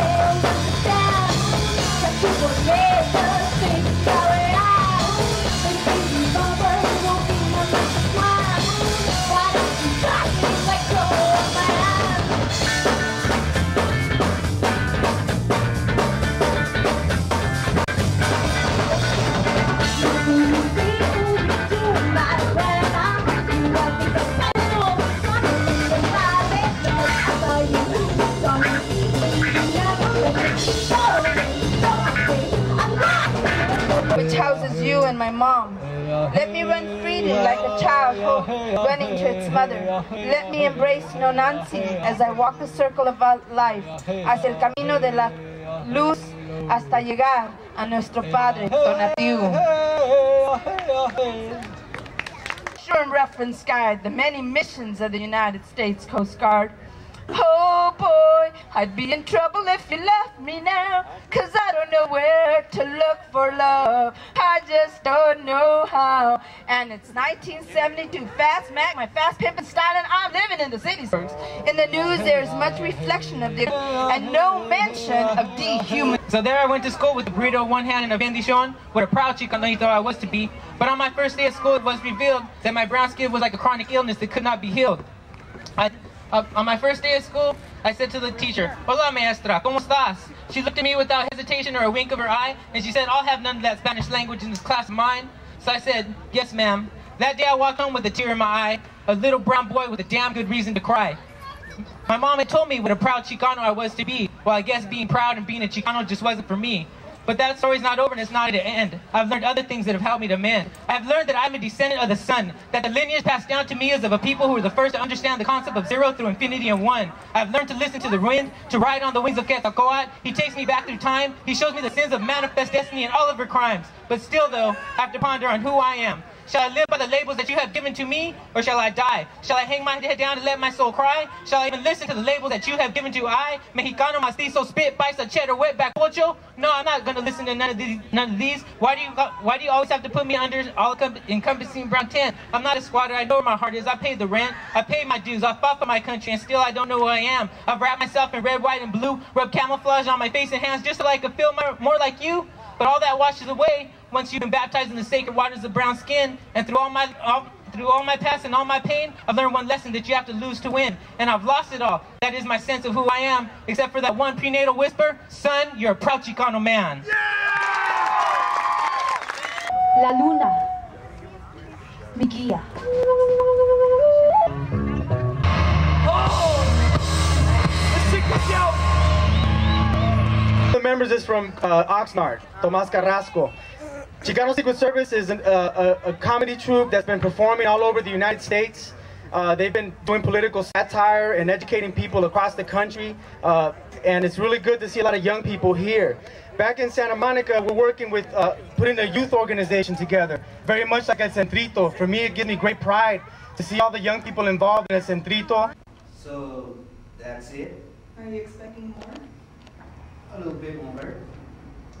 which Let me embrace Nonansi as I walk the circle of life hacia el camino de la luz hasta llegar a nuestro Padre Tonatiuh. Sure in reference guide the many missions of the United States Coast Guard. Oh boy, I'd be in trouble if you left me now. Cause I don't know where to look for love. I just don't know how. And it's 1972, Fast Mac, my fast pimpin' style, and I'm living in the city. In the news, there's much reflection of the and no mention of dehuman. So there I went to school with a burrito one hand and a bendition, with a proud Chicano he thought I was to be. But on my first day of school, it was revealed that my brown skin was like a chronic illness that could not be healed. I, uh, on my first day of school, I said to the teacher, Hola maestra, ¿cómo estás? She looked at me without hesitation or a wink of her eye, and she said, I'll have none of that Spanish language in this class of mine. So I said, yes ma'am. That day I walked home with a tear in my eye, a little brown boy with a damn good reason to cry. My mom had told me what a proud Chicano I was to be. Well, I guess being proud and being a Chicano just wasn't for me. But that story's not over and it's not at an end. I've learned other things that have helped me to mend. I've learned that I'm a descendant of the sun, that the lineage passed down to me is of a people who were the first to understand the concept of zero through infinity and one. I've learned to listen to the wind, to ride on the wings of Quetzalcoatl. He takes me back through time. He shows me the sins of manifest destiny and all of her crimes. But still though, I have to ponder on who I am. Shall I live by the labels that you have given to me, or shall I die? Shall I hang my head down and let my soul cry? Shall I even listen to the labels that you have given to I, Mexicano, Mestizo, Spit, Paisa, Cheddar, Wetback, Pocho? No, I'm not gonna listen to none of these. None of these. Why do you Why do you always have to put me under all encompassing brown tent? I'm not a squatter. I know where my heart is. I paid the rent. I paid my dues. I fought for my country, and still I don't know who I am. I've wrapped myself in red, white, and blue, rubbed camouflage on my face and hands just so I could feel more, more like you. But all that washes away once you've been baptized in the sacred waters of brown skin. And through all my all, through all my past and all my pain, I've learned one lesson that you have to lose to win. And I've lost it all. That is my sense of who I am, except for that one prenatal whisper, son, you're a proud Chicano man. La luna, mi guía. The members is from uh, Oxnard, Tomas Carrasco. Chicano Secret Service is an, uh, a, a, comedy troupe that's been performing all over the United States. Uh, they've been doing political satire and educating people across the country, uh, and it's really good to see a lot of young people here. Back in Santa Monica, we're working with uh, putting a youth organization together, very much like a Centrito. For me, it gives me great pride to see all the young people involved in a Centrito. So, that's it? Are you expecting more? A little bit more.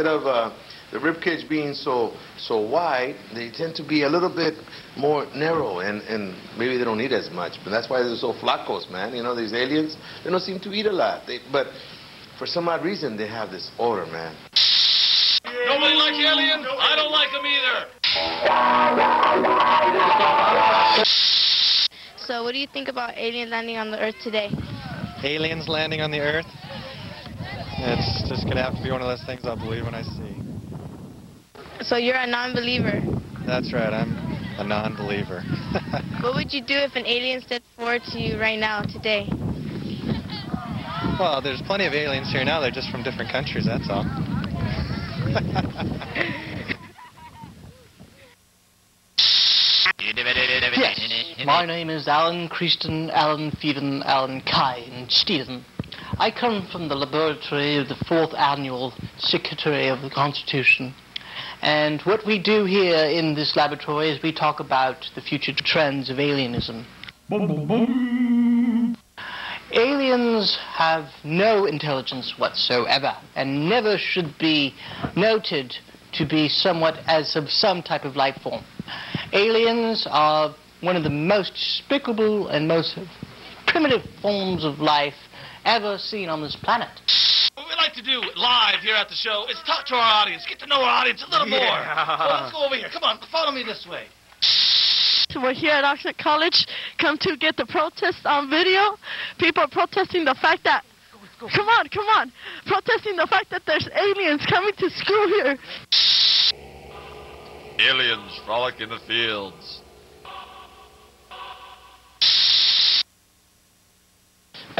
instead of uh, the rib cage being so so wide, they tend to be a little bit more narrow, and and maybe they don't eat as much. But that's why they're so flacos, man. You know, these aliens, they don't seem to eat a lot. They, but for some odd reason, they have this odor, man. Nobody like aliens? I don't like them either. So, what do you think about alien landing on the Earth today? aliens landing on the Earth. It's just gonna have to be one of those things I'll believe when I see. So, you're a non-believer. That's right, I'm a non-believer. What would you do if an alien stepped forward to you right now, today? well, there's plenty of aliens here now. They're just from different countries. That's all. Yes, my name is Alan Christian Alan Phelan Alan Kine Steven. I come from the laboratory of the fourth annual Secretary of the Constitution. And what we do here in this laboratory is we talk about the future trends of alienism. Boom, boom, boom. Aliens have no intelligence whatsoever and never should be noted to be somewhat as of some type of life form. Aliens are one of the most despicable and most primitive forms of life ever seen on this planet. What we like to do live here at the show is talk to our audience, get to know our audience a little more. Yeah. So let's go over here. Come on, follow me this way. We're here at Oxnard College, come to get the protest on video. People are protesting the fact that, come on, come on, protesting the fact that there's aliens coming to school here. Aliens frolic in the fields.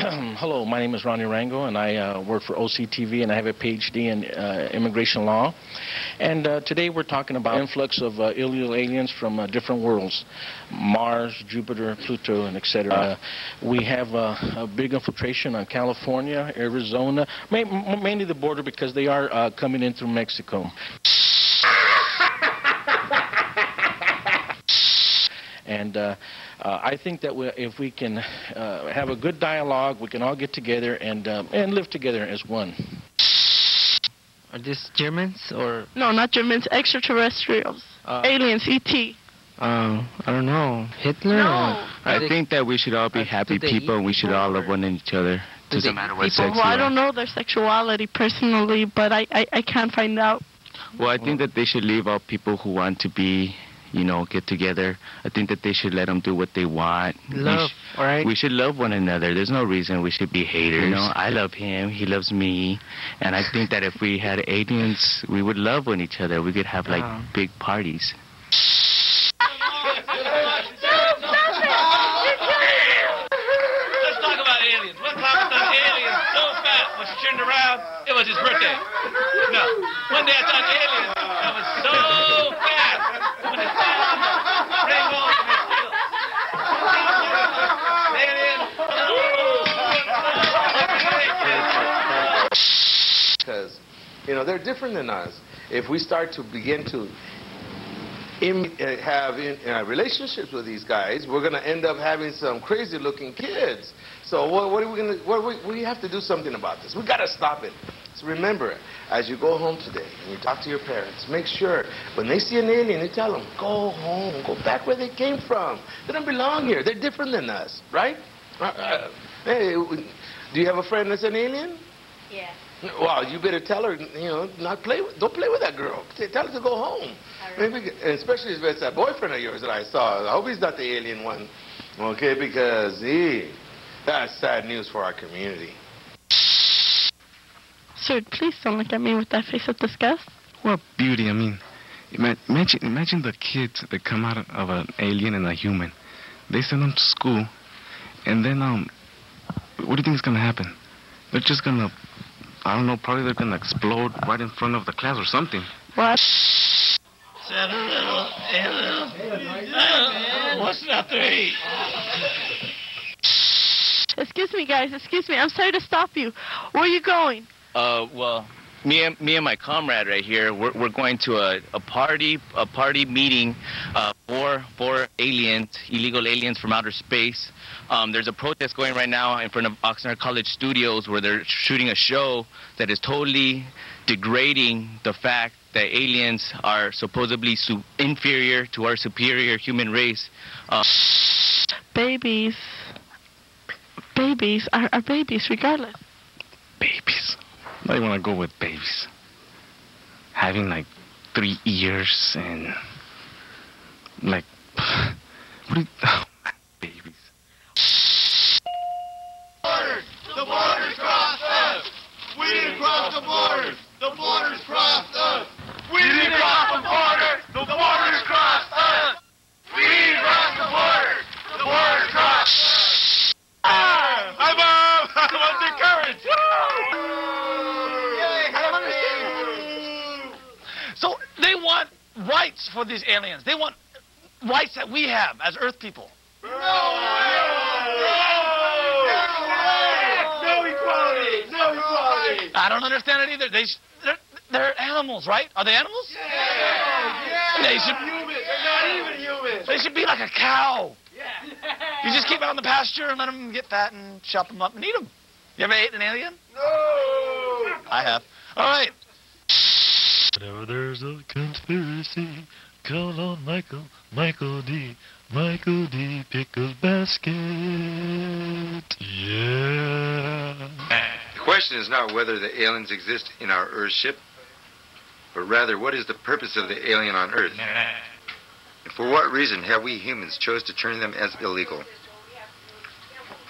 Hello, my name is Ronnie Rango, and I uh, work for OCTV, and I have a PhD in uh, immigration law. And uh, today we're talking about influx of uh, illegal aliens from uh, different worlds, Mars, Jupiter, Pluto, and etc. Uh, we have uh, a big infiltration on California, Arizona, ma- mainly the border because they are uh, coming in through Mexico. And uh, uh, I think that we, if we can uh, have a good dialogue, we can all get together and uh, and live together as one. Are these Germans or? No, not Germans, extraterrestrials, Uh, aliens, E ET. Uh, I don't know. Hitler? No. Or I think that we should all be happy people and we should all love one each other. Do Doesn't matter what people? sex Well, you I are. don't know their sexuality personally, but I, I, I can't find out. Well, I think that they should leave out people who want to be, you know, get together. I think that they should let them do what they want. We Love, sh- all right? We should love one another. There's no reason we should be haters. You know, I love him. He loves me. And I think that if we had aliens, we would love one each other. We could have like Uh-huh. big parties. Turned around, it was his birthday. No. One day I thought aliens that was so fat when it it still. because you know they're different than us. If we start to begin to im- uh, have in, uh, relationships with these guys, we're going to end up having some crazy-looking kids. So what, what are we going to? What we, we have to do something about this. We got to stop it. So remember, as you go home today and you talk to your parents, make sure when they see an alien, you tell them, go home, go back where they came from. They don't belong here. They're different than us, right? Uh, uh, hey, do you have a friend that's an alien? Yeah. Well, you better tell her, you know, not play with, don't play with that girl. Tell her to go home. Maybe, especially if it's that boyfriend of yours that I saw. I hope he's not the alien one. Okay, because he, that's sad news for our community. Sir, please don't look at me with that face of disgust. What beauty, I mean. Imagine, imagine the kids that come out of an alien and a human. They send them to school, and then, um, what do you think is going to happen? They're just going to, I don't know, probably they're going to explode right in front of the class or something. What? Said a little, a little. What's not to eat? Excuse me, guys. Excuse me. I'm sorry to stop you. Where are you going? Uh, well, me and me and my comrade right here, we're, we're going to a, a party a party meeting uh, for for aliens, illegal aliens from outer space. Um, there's a protest going right now in front of Oxnard College Studios where they're shooting a show that is totally degrading the fact that aliens are supposedly su- inferior to our superior human race. Uh, Babies. Babies are, are babies regardless. Babies. I want to go with babies. Having like three ears and like what do you, oh, babies. The borders crossed us. We didn't cross the borders. The borders crossed us. We didn't cross the borders. The borders crossed us. We didn't cross the borders. The borders crossed. Ah, I'm up. I'm under courage. So they want rights for these aliens. They want rights that we have as Earth people. No equality. No equality. I don't understand it either. They, sh- they're, they're animals, right? Are they animals? Yeah. They should, human. They're not even human. they should be like a cow. Yeah. You just keep out in the pasture and let them get fat and chop them up and eat them. You ever ate an alien? No. I have. All right. Whenever there's a conspiracy, call on Michael, Michael D, Michael D, pickles basket. Yeah. The question is not whether the aliens exist in our Earth ship, but rather what is the purpose of the alien on Earth? And for what reason have we humans chose to turn them as illegal?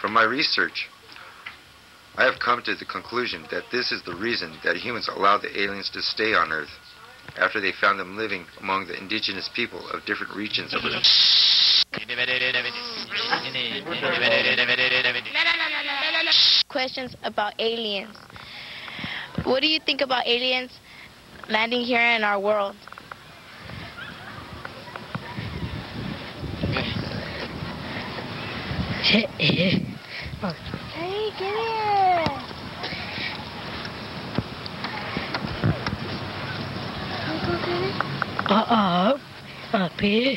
From my research, I have come to the conclusion that this is the reason that humans allowed the aliens to stay on Earth after they found them living among the indigenous people of different regions of Earth. Questions about aliens. What do you think about aliens landing here in our world? Hey, get it! Uh-oh. Up here.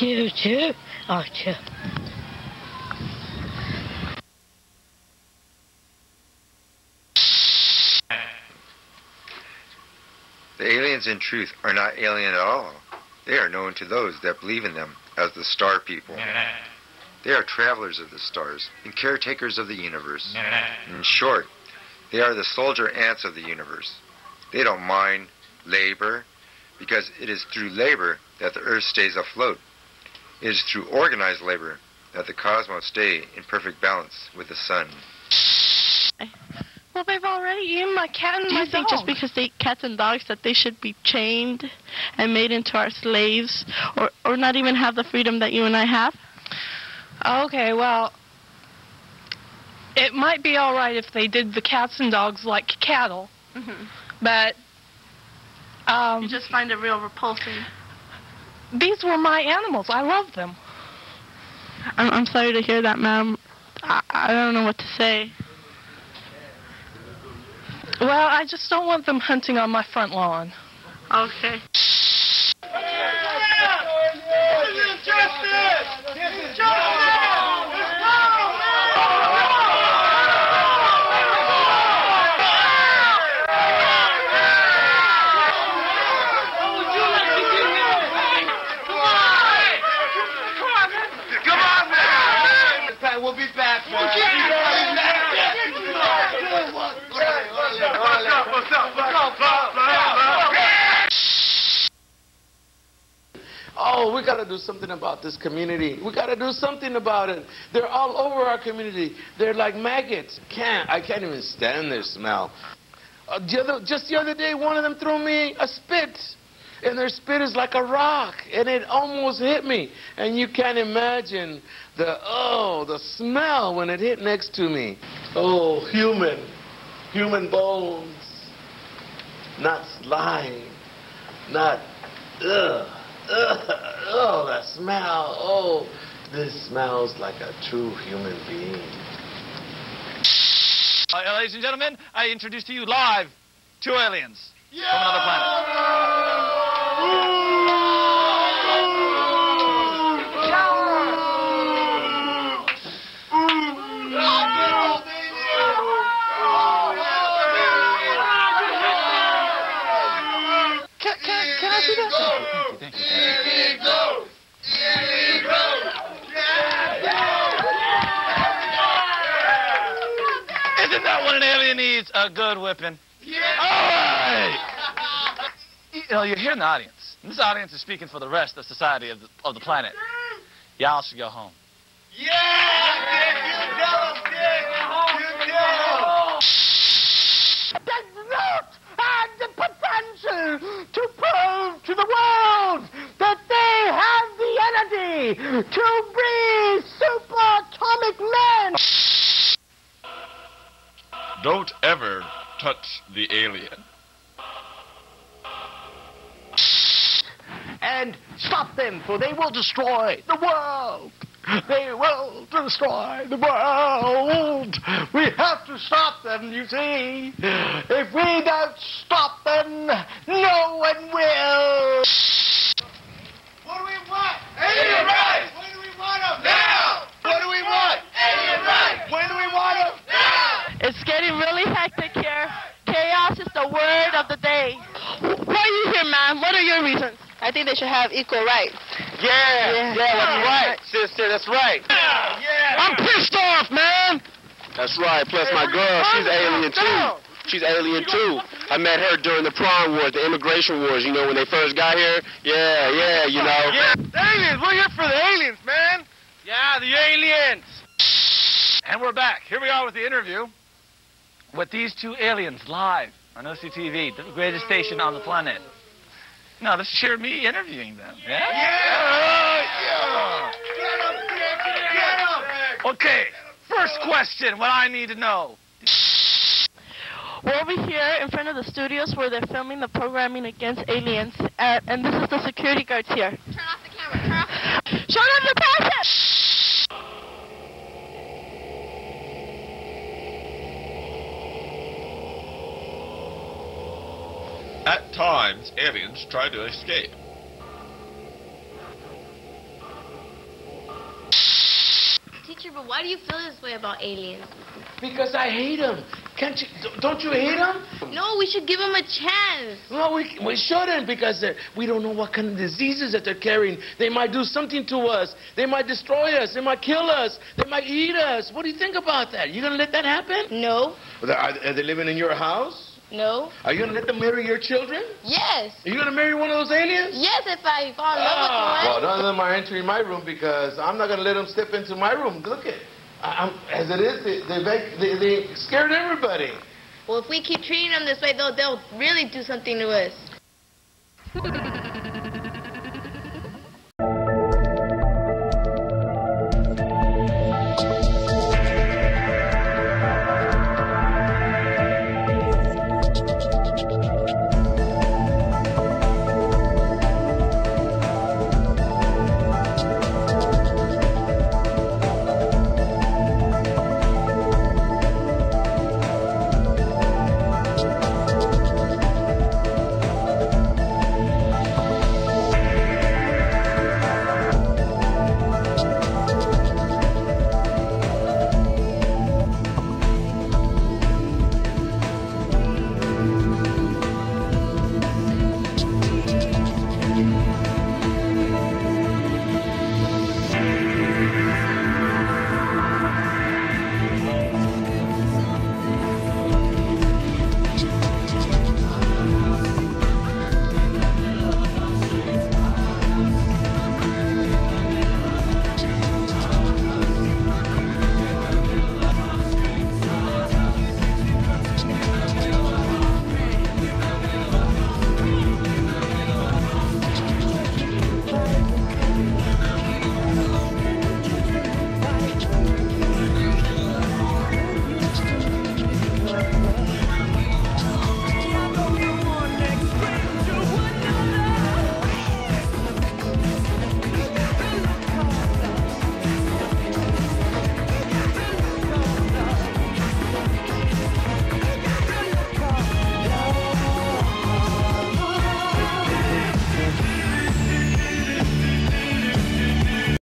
You too. Archer. The aliens, in truth, are not alien at all. They are known to those that believe in them as the star people. They are travelers of the stars and caretakers of the universe. In short, they are the soldier ants of the universe. They don't mind labor because it is through labor that the earth stays afloat. It is through organized labor that the cosmos stay in perfect balance with the sun. Well, they've already eaten my cat and Do my you think just because they eat cats and dogs that they should be chained and made into our slaves or, or not even have the freedom that you and I have? Okay, well, it might be all right if they did the cats and dogs like cattle, mm-hmm. but um, You just find it real repulsive. these were my animals. I love them. I'm, I'm sorry to hear that, ma'am. I, I don't know what to say. Well, I just don't want them hunting on my front lawn. Okay. Come on, man. We'll be back, man. What's up? What's up? What's up? Oh, we got to do something about this community. We got to do something about it. They're all over our community. They're like maggots. Can't I can't even stand their smell. Uh, the other, just the other day, one of them threw me a spit, and their spit is like a rock, and it almost hit me. And you can't imagine the oh the smell when it hit next to me. Oh, human, human bones, not slime, not ugh. Ugh, oh, the smell. Oh, this smells like a true human being. Ladies and gentlemen, I introduce to you live two aliens from another planet. Can, can, can I see that? Thank you, thank you. Isn't that what an alien needs? A good whipping. All right. You know, you're here in the audience. And this audience is speaking for the rest of society of the, of the planet. Y'all should go home. The root and the potential to prove to the world that they have the energy to be superatomic men. Don't ever touch the alien. And stop them, for they will destroy the world. They will destroy the world. We have to stop them, you see. If we don't stop them, no one will. What do we want? Alien rights! When do we want them? Now! What do we want? Alien rights! When do we want them? Now! It's getting really hectic here. Chaos is the word of the day. Why are you here, man? What are your reasons? I think they should have equal rights. Yeah, yeah, that's right, sister, that's right. Yeah. I'm pissed off, man. That's right. Plus, my girl, she's alien too. She's alien too. I met her during the Prawn Wars, the immigration wars. You know, when they first got here. Yeah, yeah, you know. Yeah, aliens. We're here for the aliens, man. Yeah, the aliens. And we're back. Here we are with the interview with these two aliens live on OCTV, the greatest station on the planet. No, this is sheer me interviewing them. Yeah? Yeah! yeah. Get up, Get up. Okay, first question, what I need to know. We're over here in front of the studios where they're filming the programming against aliens, uh, and this is the security guards here. Turn off the camera. Turn off. Show them the passion. At times, aliens try to escape. Teacher, but why do you feel this way about aliens? Because I hate them. Can't you? Don't you hate them? No, we should give them a chance. No, we, we shouldn't because uh, we don't know what kind of diseases that they're carrying. They might do something to us. They might destroy us. They might kill us. They might eat us. What do you think about that? You gonna let that happen? No. Are, are they living in your house? No. Are you gonna let them marry your children? Yes. Are you gonna marry one of those aliens? Yes, if I fall in love with ah. one. Well, one. none of them are entering my room because I'm not gonna let them step into my room. Look at, I- I'm, as it is, they, they, they, they scared everybody. Well, if we keep treating them this way, they'll, they'll really do something to us.